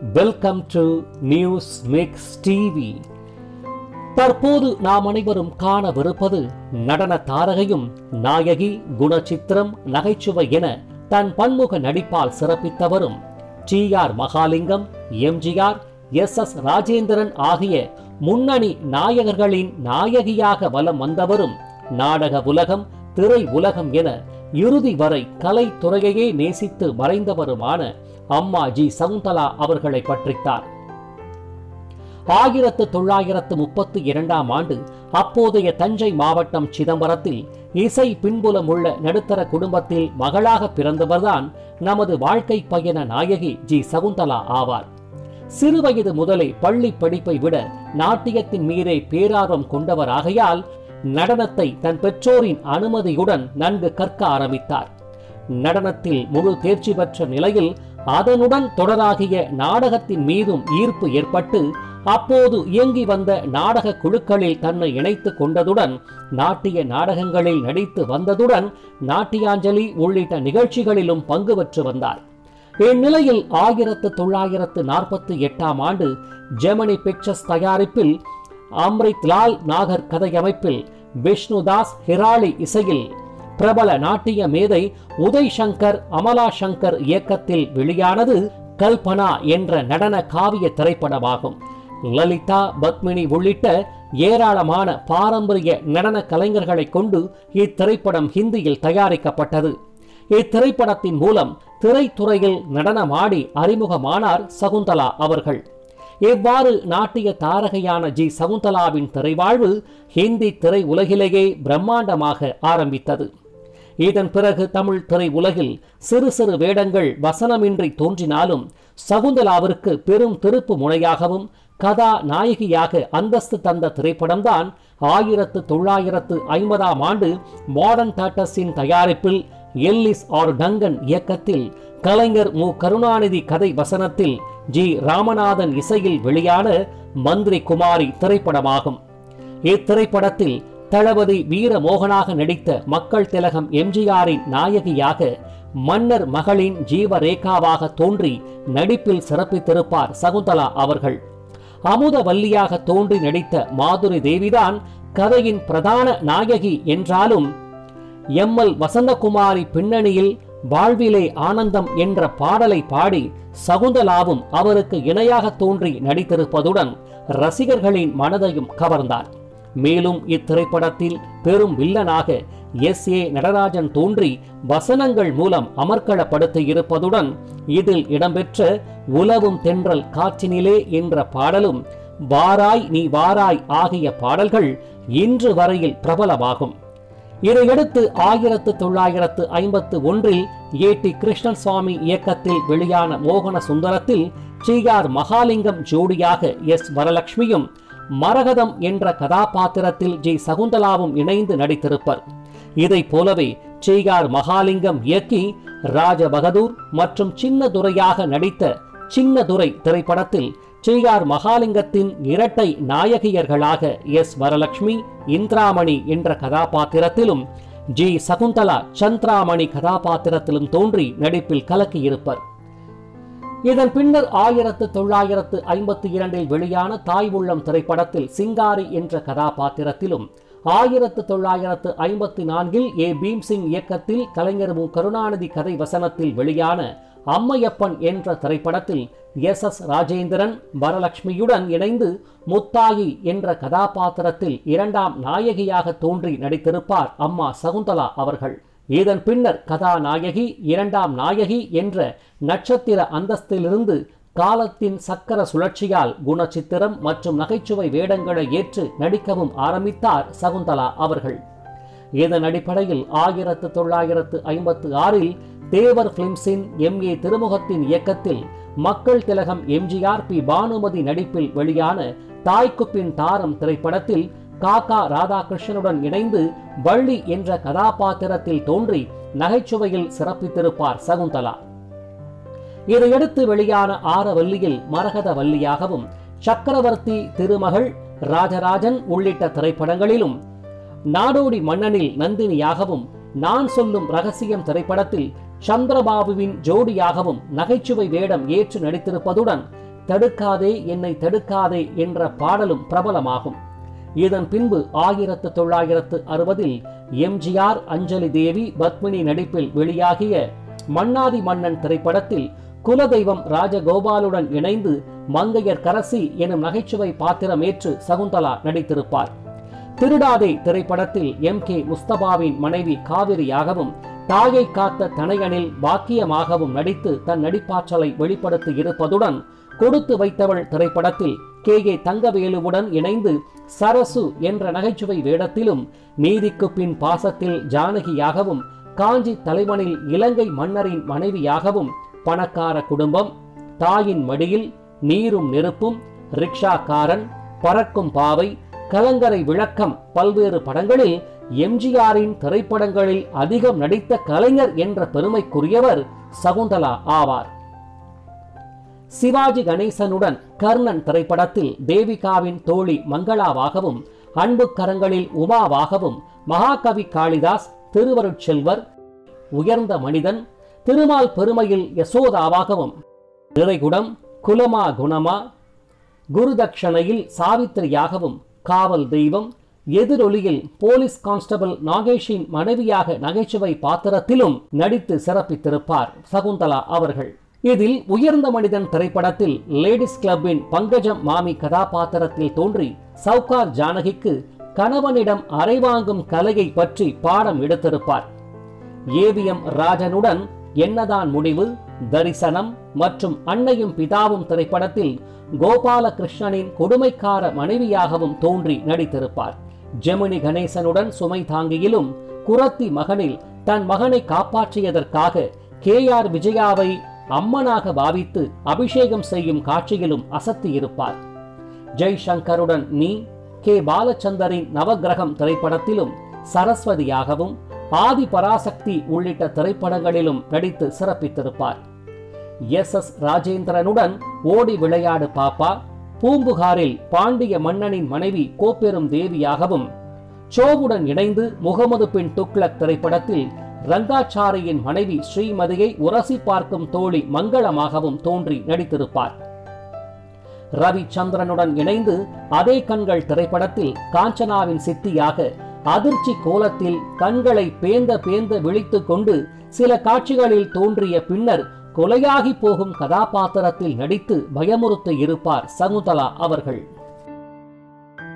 Welcome to news mix TV தற்போது நாம் அனைவரும் காணவிருப்பது நடன தாரகையும் நாயகி குணச்சித்திரம் நகைச்சுவை என தன் பன்முக நடிப்பால் சிறப்பித்தவரும் T R Mahalingam MGR S S Rajendran ஆகிய முன்னணி நாயகர்களின் நாயகியாக வலம் வந்தவரும் நாடக உலகம் திரை உலகம் என இறுதி வரை கலைத்துறையையே நேசித்து மறைந்தவருமான அம்மா ஜி சகுந்தலா அவர்களை பற்றித்தார். ஆயிரத்து தொள்ளாயிரத்து முப்பத்தி இரண்டாம் ஆண்டு அப்போதைய தஞ்சை மாவட்டம் சிதம்பரத்தில் இசை பின்புலம் உள்ள நடுத்தர குடும்பத்தில் மகளாக பிறந்தவர்தான் நமது வாழ்க்கை பயண நாயகி ஜி சகுந்தலா ஆவார். சிறுவயது முதலே பள்ளி படிப்பை விட நாட்டியத்தின் மீதே பேரார்வம் கொண்டவராகையால் நடனத்தை தன் பெற்றோரின் அனுமதியுடன் நன்கு கற்க ஆரம்பித்தார். நடனத்தில் முழு தேர்ச்சி பெற்ற நிலையில் அதனுடன் தொடராகிய நாடகத்தின் மீதும் ஈர்ப்பு ஏற்பட்டு அப்போது இயங்கி வந்த நாடக குழுக்களில் தன்னை இணைத்து கொண்டதுடன் நாட்டிய நாடகங்களில் நடித்து வந்ததுடன் நாட்டியாஞ்சலி உள்ளிட்ட நிகழ்ச்சிகளிலும் பங்கு பெற்று வந்தார். இந்நிலையில் ஆயிரத்து தொள்ளாயிரத்து நாற்பத்தி எட்டாம் ஆண்டு ஜெமினி பிக்சர்ஸ் தயாரிப்பில் அம்ரித் லால் நாகர் கதையமைப்பில் விஷ்ணுதாஸ் ஹிராலி இசையில் பிரபல நாட்டிய மேதை உதய் சங்கர் அமலா சங்கர் இயக்கத்தில் வெளியானது கல்பனா என்ற நடன காவிய திரைப்படமாகும். லலிதா பத்மினி உள்ளிட்ட ஏராளமான பாரம்பரிய நடன கலைஞர்களை கொண்டு இத்திரைப்படம் ஹிந்தியில் தயாரிக்கப்பட்டது. இத்திரைப்படத்தின் மூலம் திரைத்துறையில் நடனமாடி அறிமுகமானார் சகுந்தலா அவர்கள். இவ்வாறு நாட்டிய தாரகையான ஜி. சகுந்தலாவின் திரைவாழ்வு ஹிந்தி திரை உலகிலேயே பிரம்மாண்டமாக ஆரம்பித்தது. இதன் பிறகு தமிழ் திரை உலகில் சிறு சிறு வேடங்கள் வசனமின்றி தோன்றினாலும் சகுந்தலாவிற்கு பெரும் திருப்பு முனையாகவும் கதா நாயகியாக அந்தஸ்து தந்த திரைப்படம்தான் ஆயிரத்து தொள்ளாயிரத்து ஐம்பதாம் ஆண்டு மாடர்ன் டாட்டஸின் தயாரிப்பில் எல்லிஸ் ஆர் டங்கன் இயக்கத்தில் கலைஞர் மு. கருணாநிதி கதை வசனத்தில் ஜி. ராமநாதன் இசையில் வெளியான மந்திரி குமாரி திரைப்படமாகும். இத்திரைப்படத்தில் தளபதி வீரமோகனாக நடித்த மக்கள் திலகம் எம்ஜிஆரின் நாயகியாக மன்னர் மகளின் ஜீவரேகாவாக தோன்றி நடிப்பில் சிறப்பித்திருப்பார் சகுந்தலா அவர்கள். அமுதவல்லியாக தோன்றி நடித்த மாதுரி தேவிதான் கதையின் பிரதான நாயகி என்றாலும் எம் எல் வசந்தகுமாரி பின்னணியில் வாழ்விலே ஆனந்தம் என்ற பாடலை பாடி சகுந்தலாவும் அவருக்கு இணையாக தோன்றி நடித்திருப்பதுடன் ரசிகர்களின் மனதையும் கவர்ந்தார். மேலும் இத்திரைப்படத்தில் பெரும் வில்லனாக எஸ் ஏ நடராஜன் தோன்றி வசனங்கள் மூலம் அமர்க்களப்படுத்தி இருப்பதுடன் இதில் இடம்பெற்ற உலவும் தென்றல் காற்றினிலே என்ற பாடலும் வாராய் நீ வாராய் ஆகிய பாடல்கள் இன்று வரையில் பிரபலமாகும். இதையடுத்து ஆயிரத்து தொள்ளாயிரத்து ஐம்பத்து ஒன்றில் ஏ டி கிருஷ்ணன் சுவாமி இயக்கத்தில் வெளியான மோகன சுந்தரத்தில் டி ஆர் மகாலிங்கம் ஜோடியாக எஸ் வரலட்சுமியும் மரகதம் என்ற கதாபாத்திரத்தில் ஜி சகுந்தலாவும் இணைந்து நடித்திருப்பர். இதை போலவே செய்கார் மகாலிங்கம் இயக்கி ராஜபகதூர் மற்றும் மற்றும் சின்னதுரையாக நடித்த சின்னதுரை திரைப்படத்தில் செய்யார் மகாலிங்கத்தின் இரட்டை நாயகியர்களாக எஸ். வரலட்சுமி இந்திராமணி என்ற கதாபாத்திரத்திலும் ஜி. சகுந்தலா சந்திராமணி கதாபாத்திரத்திலும் தோன்றி நடிப்பில் கலக்கியிருப்பர். இதன் பின்னர் ஆயிரத்து தொள்ளாயிரத்து ஐம்பத்தி இரண்டில் வெளியான தாய் உள்ளம் திரைப்படத்தில் சிங்காரி என்ற கதாபாத்திரத்திலும் ஆயிரத்து தொள்ளாயிரத்து ஐம்பத்தி நான்கில் ஏ பீம்சிங் இயக்கத்தில் கலைஞர் மு. கருணாநிதி கதை வசனத்தில் வெளியான அம்மையப்பன் என்ற திரைப்படத்தில் எஸ் எஸ் ராஜேந்திரன் வரலட்சுமியுடன் இணைந்து முத்தாயி என்ற கதாபாத்திரத்தில் இரண்டாம் நாயகியாக தோன்றி நடித்திருப்பார் அம்மா சகுந்தலா அவர்கள். இதன் பின்னர் கதாநாயகி இரண்டாம் நாயகி என்ற நட்சத்திர அந்தஸ்திலிருந்து காலத்தின் சக்கர சுழற்சியால் குணச்சித்திரம் மற்றும் நகைச்சுவை வேடங்களை ஏற்று நடிக்கவும் ஆரம்பித்தார் சகுந்தலா அவர்கள். இதன் அடிப்படையில் ஆயிரத்து தொள்ளாயிரத்து ஐம்பத்து ஆறில் தேவர் பிலிம்ஸின் எம். ஏ. திருமுகத்தின் இயக்கத்தில் மக்கள் திலகம் எம்ஜிஆர் பி. பானுமதி நடிப்பில் வெளியான தாய்க்குப்பின் தாரம் திரைப்படத்தில் காக்கா ராதாகிருஷ்ணனுடன் இணைந்து வள்ளி என்ற கதாபாத்திரத்தில் தோன்றி நகைச்சுவையில் சிறப்பித்திருப்பார் சகுந்தலா. இதையடுத்து வெளியான ஆரவல்லியில் மரகத வல்லியாகவும் சக்கரவர்த்தி திருமகள் ராஜராஜன் உள்ளிட்ட திரைப்படங்களிலும் நாடோடி மன்னனில் நந்தினியாகவும் நான் சொல்லும் ரகசியம் திரைப்படத்தில் சந்திரபாபுவின் ஜோடியாகவும் நகைச்சுவை வேடம் ஏற்று நடித்திருப்பதுடன் தடுக்காதே என்னை தடுக்காதே என்ற பாடலும் பிரபலமாகும். இதன் பின்பு ஆயிரத்து தொள்ளாயிரத்து அறுபதில் எம்ஜிஆர் அஞ்சலி தேவி பத்மினி நடிப்பில் வெளியாகிய மன்னாதி மன்னன் திரைப்படத்தில் குலதெய்வம் ராஜகோபாலுடன் இணைந்து மங்கையர் கரசி எனும் நகைச்சுவை பாத்திரமேற்று சகுந்தலா நடித்திருப்பார். திருடாதே திரைப்படத்தில் எம் கே முஸ்தபாவின் மனைவி காவிரியாகவும் தாயை காத்த தனையனில் பாக்கியமாகவும் நடித்து தன் நடிப்பாற்றலை வெளிப்படுத்தி இருப்பதுடன் கொடுத்து வைத்தவள் திரைப்படத்தில் கே. ஏ. தங்கவேலுவுடன் இணைந்து சரசு என்ற நகைச்சுவை வேடத்திலும் நீதிக்கு பின் பாசத்தில் ஜானகியாகவும் காஞ்சி தலைவனில் இலங்கை மன்னரின் மனைவியாகவும் பணக்கார குடும்பம் தாயின் மடியில் நீரும் நெருப்பும் ரிக்ஷாக்காரன் பறக்கும் பாவை கலங்கரை விளக்கம் பல்வேறு படங்களில் எம்ஜிஆரின் திரைப்படங்களில் அதிகம் நடித்த கலைஞர் என்ற பெருமைக்குரியவர் சகுந்தலா ஆவார். சிவாஜி கணேசனுடன் கர்ணன் திரைப்படத்தில் தேவிகாவின் தோழி மங்களாவாகவும் அன்பு கரங்களில் உமாவாகவும் மகாகவி காளிதாஸ் திருவருட்செல்வர் உயர்ந்த மனிதன் திருமால் பெருமையில் யசோதாவாகவும் நிறைகுடம் குலமா குணமா குருதக்ஷணையில் சாவித்திரியாகவும் காவல் தெய்வம் எதிரொலியில் போலீஸ் கான்ஸ்டபிள் நாகேஷின் மனைவியாக நகைச்சுவை பாத்திரத்திலும் நடித்து சிறப்பித்திருப்பார் சகுந்தலா அவர்கள். இதில் உயர்ந்த மனிதன் திரைப்படத்தில் லேடிஸ் கிளப்பின் பங்கஜம் மாமி கதாபாத்திரத்தில் தோன்றி சவுகார் ஜானகிக்கு கணவனிடம் அரைவாங்கும் கலையை பற்றி பாடம் எடுத்திருப்பார். ஏவிஎம் ராஜனுடன் என்னதான் முடிவு தரிசனம் மற்றும் அன்னையும் பிதாவும் திரைப்படத்தில் கோபாலகிருஷ்ணனின் கொடுமைக்கார மனைவியாகவும் தோன்றி நடித்திருப்பார். ஜெமினி கணேசனுடன் சுமை தாங்கியிலும் குரத்தி மகனில் தன் மகனை காப்பாற்றியதற்காக கே ஆர் விஜயாவை அம்மனாக பாவித்து அபிஷேகம் செய்யும் காட்சியிலும் அசத்தியிருப்பார் ஜெய்சங்கருடன் நீ கே. பாலச்சந்தரின் நவகிரகம் திரைப்படத்திலும் சரஸ்வதியாகவும் ஆதி பராசக்தி உள்ளிட்ட திரைப்படங்களிலும் நடித்து சிறப்பித்திருப்பார். எஸ். எஸ். ராஜேந்திரனுடன் ஓடி விளையாடு பாப்பா பூம்புகாரில் பாண்டிய மன்னனின் மனைவி கோப்பெரும் தேவியாகவும் சோவுடன் இணைந்து முகமது பின் துக்ளக் திரைப்படத்தில் ரங்காச்சாரியின் மனைவி ஸ்ரீமதியை உரசி பார்க்கும் தோழி மங்களமாகவும் தோன்றி நடித்திருப்பார். ரவிச்சந்திரனுடன் இணைந்து அதே கண்கள் திரைப்படத்தில் காஞ்சனாவின் சித்தியாக அதிர்ச்சி கோலத்தில் கண்களை பேந்த பேந்த விழித்துக் கொண்டு சில காட்சிகளில் தோன்றிய பின்னர் கொலையாகி போகும் கதாபாத்திரத்தில் நடித்து பயமுறுத்த இருப்பார் சகுந்தலா அவர்கள்.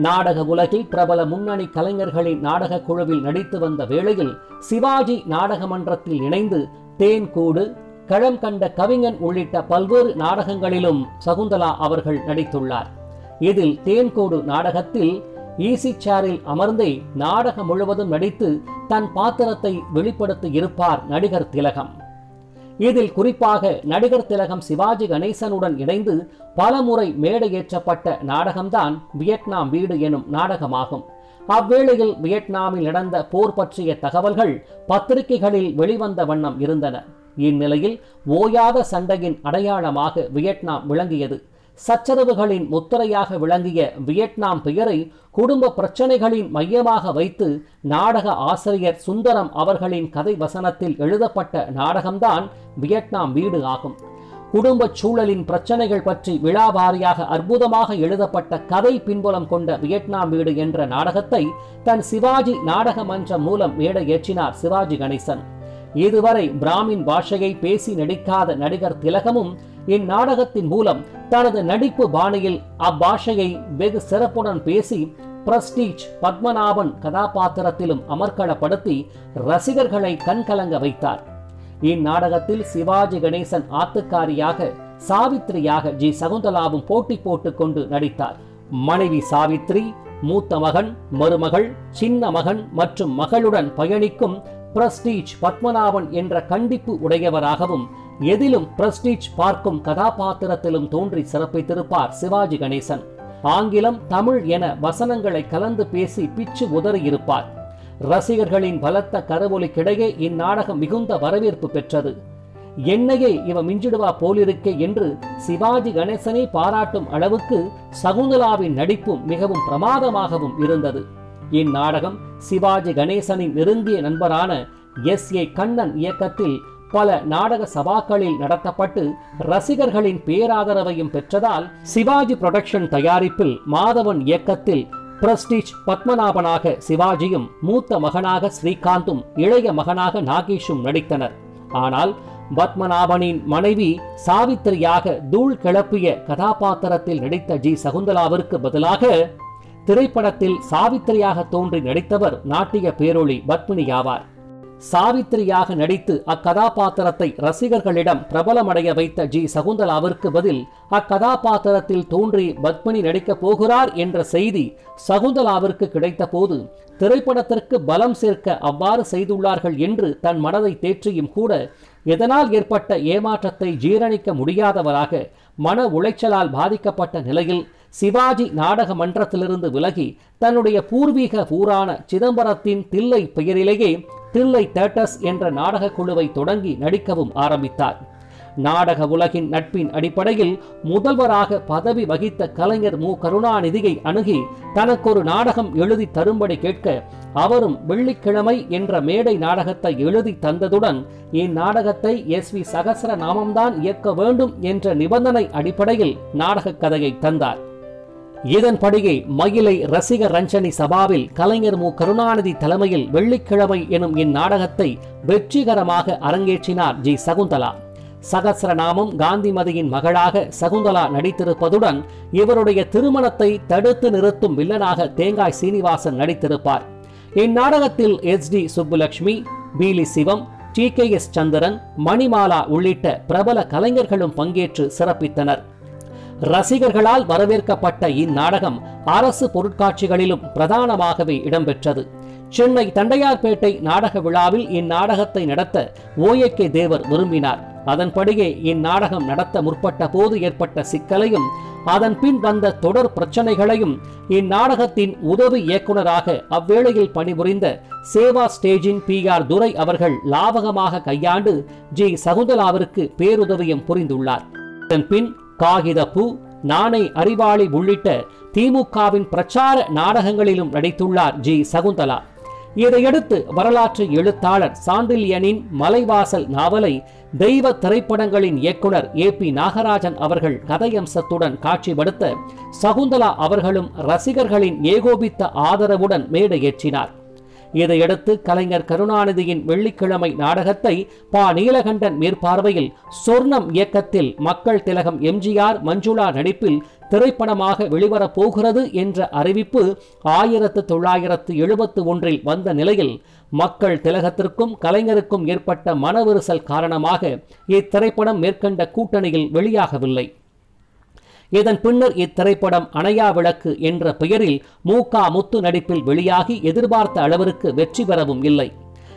நாடக உலகில் பிரபல முன்னணி கலைஞர்களின் நாடக குழுவில் நடித்து வந்த வேளையில் சிவாஜி நாடக மன்றத்தில் இணைந்து தேன்கூடு களம் கண்ட கவிஞன் உள்ளிட்ட பல்வேறு நாடகங்களிலும் சகுந்தலா அவர்கள் நடித்துள்ளார். இதில் தேன்கூடு நாடகத்தில் ஈசி சேரில் அமர்ந்தே நாடகம் முழுவதும் நடித்து தன் பாத்திரத்தை வெளிப்படுத்தி இருப்பார் நடிகர் திலகம். இதில் குறிப்பாக நடிகர் திலகம் சிவாஜி கணேசனுடன் இணைந்து பலமுறை மேடையேற்றப்பட்ட நாடகம்தான் வியட்நாம் வீடு எனும் நாடகமாகும். அவ்வேளையில் வியட்நாமில் நடந்த போர் பற்றிய தகவல்கள் பத்திரிகைகளில் வெளிவந்த வண்ணம் இருந்தன. இந்நிலையில் ஓயாத சண்டையின் அடையாளமாக வியட்நாம் விளங்கியது. சச்சரவுகளின் முத்திரையாக விளங்கிய வியட்நாம் பெயரை குடும்ப பிரச்சனைகளின் மையமாக வைத்து நாடக ஆசிரியர் சுந்தரம் அவர்களின் கதை வசனத்தில் எழுதப்பட்ட நாடகம்தான் வியட்நாம் வீடு ஆகும். குடும்ப சூழலின் பிரச்சனைகள் பற்றி விழாவாரியாக அற்புதமாக எழுதப்பட்ட கதை பின்புலம் கொண்ட வியட்நாம் வீடு என்ற நாடகத்தை தன் சிவாஜி நாடக மன்றம் மூலம் மேடையேற்றினார் சிவாஜி கணேசன். இதுவரை பிராமின் பாஷையை பேசி நடிக்காத நடிகர் திலகமும் இந்நாடகத்தின் மூலம் தனது நடிப்பு பாணியில் அப்பாஷையை வெகு சிறப்புடன் பேசி பிரஸ்டீஜ் பத்மநாபன் கதாபாத்திரத்திலும் அமர்க்களப்படுத்தி ரசிகர்களை கண்கலங்க வைத்தார். இந்நாடகத்தில் சிவாஜி கணேசன் ஆத்துக்காரியாக சாவித்திரியாக ஜி. சகுந்தலாவும் போட்டி போட்டுக் கொண்டு நடித்தார். மனைவி சாவித்ரி மூத்த மகன் மருமகள் சின்ன மகன் மற்றும் மகளுடன் பயணிக்கும் பிரஸ்டீஜ் பத்மநாபன் என்ற கண்டிப்பு உடையவராகவும் எதிலும் பிரஸ்டீஜ் பார்க்கும் கதாபாத்திரத்திலும் தோன்றி சிறப்பித்திருப்பார் சிவாஜி கணேசன். ஆங்கிலம் தமிழ் என வசனங்களை கலந்து பேசி பிச்சு உதறியிருப்பார் ரசிகர்களின் பலத்த கரவொலிக்கிடையே இந்நாடகம் மிகுந்த வரவேற்பு பெற்றது. என்னையே இவ மிஞ்சிடுவா போலிருக்கே என்று சிவாஜி கணேசனை பாராட்டும் அளவுக்கு சகுந்தலாவின் நடிப்பும் மிகவும் பிரமாதமாகவும் இருந்தது. இந்நாடகம் சிவாஜி கணேசனின் நெருங்கிய நண்பரான எஸ் ஏ கண்ணன் இயக்கத்தில் பல நாடக சபாக்களில் நடத்தப்பட்டு ரசிகர்களின் பேராதரவையும் பெற்றதால் சிவாஜி புரொடக்ஷன் தயாரிப்பில் மாதவன் இயக்கத்தில் பிரஸ்டீஜ் பத்மநாபனாக சிவாஜியும் மூத்த மகனாக ஸ்ரீகாந்தும் இளைய மகனாக நாகேஷும் நடித்தனர். ஆனால் பத்மநாபனின் மனைவி சாவித்திரியாக தூள் கிளப்பிய கதாபாத்திரத்தில் நடித்த ஜி. சகுந்தலாவிற்கு பதிலாக திரைப்படத்தில் சாவித்திரியாக தோன்றி நடித்தவர் நாட்டிய பேரொளி பத்மினி ஆவார். சாவித்திரியாக நடித்து அக்கதாபாத்திரத்தை ரசிகர்களிடம் பிரபலமடைய வைத்த ஜி. சகுந்தலாவிற்கு பதில் அக்கதாபாத்திரத்தில் தோன்றி பத்மினி நடிக்கப் போகிறார் என்ற செய்தி சகுந்தலாவிற்கு கிடைத்தபோது திரைப்படத்திற்கு பலம் சேர்க்க அவ்வாறு செய்துள்ளார்கள் என்று தன் மனதை தேற்றியும் கூட இதனால் ஏற்பட்ட ஏமாற்றத்தை ஜீரணிக்க முடியாதவராக மன உளைச்சலால் பாதிக்கப்பட்ட நிலையில் சிவாஜி நாடக மன்றத்திலிருந்து விலகி தன்னுடைய பூர்வீக ஊரான சிதம்பரத்தின் தில்லை பெயரிலேயே தில்லை தேட்டர்ஸ் என்ற நாடக குழுவை தொடங்கி நடிக்கவும் ஆரம்பித்தார். நாடக உலகின் நட்பின் அடிப்படையில் முதல்வராக பதவி வகித்த கலைஞர் மு. கருணாநிதியை அணுகி தனக்கொரு நாடகம் எழுதி தரும்படி கேட்க அவரும் வெள்ளிக்கிழமை என்ற மேடை நாடகத்தை எழுதி தந்ததுடன் இந்நாடகத்தை எஸ். வி. சகசர நாமம்தான் இயக்க வேண்டும் என்ற நிபந்தனை அடிப்படையில் நாடகக் கதையை தந்தார். இதன்படியே மயிலை ரசிக ரஞ்சனி சபாவில் கலைஞர் மு. கருணாநிதி தலைமையில் வெள்ளிக்கிழமை எனும் இந்நாடகத்தை வெற்றிகரமாக அரங்கேற்றினார் ஜி. சகுந்தலா. சகசிரநாமம் காந்திமதியின் மகளாக சகுந்தலா நடித்திருப்பதுடன் இவருடைய திருமணத்தை தடுத்து நிறுத்தும் வில்லனாக தேங்காய் சீனிவாசன் நடித்திருப்பார். இந்நாடகத்தில் S T. Subbulakshmi Peeli Sivam T. K. S. Chandran Manimala உள்ளிட்ட பிரபல கலைஞர்களும் பங்கேற்று சிறப்பித்தனர். ரசிகர்களால் வரவேற்கப்பட்ட இந்நாடகம் அரசு பொருட்காட்சிகளிலும் பிரதானமாகவே இடம்பெற்றது. சென்னை தண்டையார்பேட்டை நாடக விழாவில் இந்நாடகத்தை நடத்த ஓஏகே தேவர் விரும்பினார். அதன்படியே இந்நாடகம் நடத்த முற்பட்ட போது ஏற்பட்ட சிக்கலையும் அதன் பின் வந்த தொடர் பிரச்சனைகளையும் இந்நாடகத்தின் உதவி இயக்குனராக அவ்வேளையில் பணிபுரிந்த சேவா ஸ்டேஜின் பி ஆர் துரை அவர்கள் லாவகமாக கையாண்டு ஜி. சகுந்தலாவிற்கு பேருதவியும் புரிந்துள்ளார். அதன் பின் காகித நாணை அறிவாளி உள்ளிட்ட திமுகவின் பிரச்சார நாடகங்களிலும் நடித்துள்ளார் ஜி. சகுந்தலா. இதையடுத்து வரலாற்று எழுத்தாளர் சாண்டில்யனின் மலைவாசல் நாவலை தெய்வ திரைப்படங்களின் இயக்குனர் ஏ. பி. நாகராஜன் அவர்கள் கதையம்சத்துடன் காட்சிப்படுத்த சகுந்தலா அவர்களும் ரசிகர்களின் ஏகோபித்த ஆதரவுடன் மேடையேற்றினார். இதையடுத்து கலைஞர் கருணாநிதியின் வெள்ளிக்கிழமை நாடகத்தை பா. நீலகண்டன் மேற்பார்வையில் சொர்ணம் இயக்கத்தில் மக்கள் திலகம் எம்ஜிஆர் மஞ்சுளா நடிப்பில் திரைப்படமாக வெளிவரப் போகிறது என்ற அறிவிப்பு ஆயிரத்து தொள்ளாயிரத்து எழுபத்து ஒன்றில் வந்த நிலையில் மக்கள் திலகத்திற்கும் கலைஞருக்கும் ஏற்பட்ட மனவிரிசல் காரணமாக இத்திரைப்படம் மேற்கண்ட கூட்டணியில் வெளியாகவில்லை. இதன் பின்னர் இத்திரைப்படம் அணையா விளக்கு என்ற பெயரில் மூகா முத்து நடிப்பில் வெளியாகி எதிர்பார்த்த அளவிற்கு வெற்றி பெறவும் இல்லை.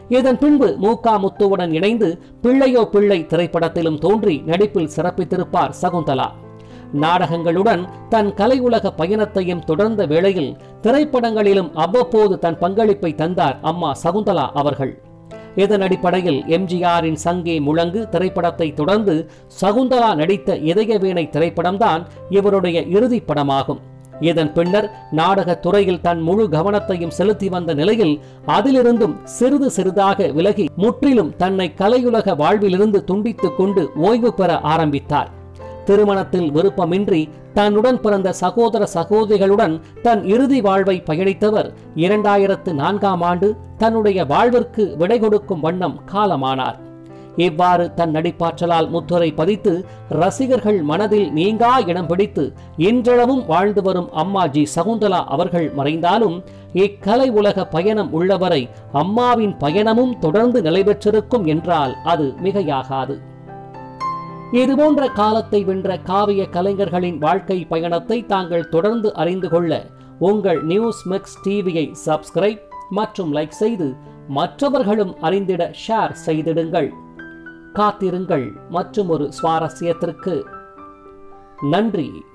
இதன் பின்பு மூகா முத்துவுடன் இணைந்து பிள்ளையோ பிள்ளை திரைப்படத்திலும் தோன்றி நடிப்பில் சிறப்பித்திருப்பார் சகுந்தலா. நாடகங்களுடன் தன் கலை உலக பயணத்தையும் தொடர்ந்த வேளையில் திரைப்படங்களிலும் அவ்வப்போது தன் பங்களிப்பை தந்தார் அம்மா சகுந்தலா அவர்கள். இதன் அடிப்படையில் எம்ஜிஆரின் சங்கே முழங்கு திரைப்படத்தை தொடர்ந்து சகுந்தலா நடித்த இதயவீணை திரைப்படம்தான் இவருடைய இறுதி படமாகும். இதன் பின்னர் நாடகத் துறையில் தன் முழு கவனத்தையும் செலுத்தி வந்த நிலையில் அதிலிருந்தும் சிறிது சிறிதாக விலகி முற்றிலும் தன்னை கலையுலக வாழ்விலிருந்து துண்டித்துக் கொண்டு ஓய்வு பெற ஆரம்பித்தார். திருமணத்தில் விருப்பமின்றி தன்னுடன் பிறந்த சகோதர சகோதரிகளுடன் தன் இறுதி வாழ்வை பயணித்தவர் இரண்டாயிரத்து நான்காம் ஆண்டு தன்னுடைய வாழ்விற்கு விடை கொடுக்கும் வண்ணம் காலமானார். இவ்வாறு தன் நடிப்பாற்றலால் முத்துரை பதித்து ரசிகர்கள் மனதில் நீங்கா இடம் பிடித்து இன்றளவும் வாழ்ந்து வரும் அம்மாஜி சகுந்தலா அவர்கள் மறைந்தாலும் இக்கலை உலக பயணம் உள்ளவரை அம்மாவின் பயணமும் தொடர்ந்து நிலைபெற்றிருக்கும் என்றால் அது மிகையாகாது. இதுபோன்ற காலத்தை வென்ற காவிய கலைஞர்களின் வாழ்க்கை பயணத்தை தாங்கள் தொடர்ந்து அறிந்து கொள்ள உங்கள் நியூஸ் மிக்ஸ் டிவியை சப்ஸ்கிரைப் மற்றும் லைக் செய்து மற்றவர்களும் அறிந்திட ஷேர் செய்திடுங்கள். காத்திருங்கள். மற்றும் ஒரு சுவாரஸ்யத்திற்கு நன்றி.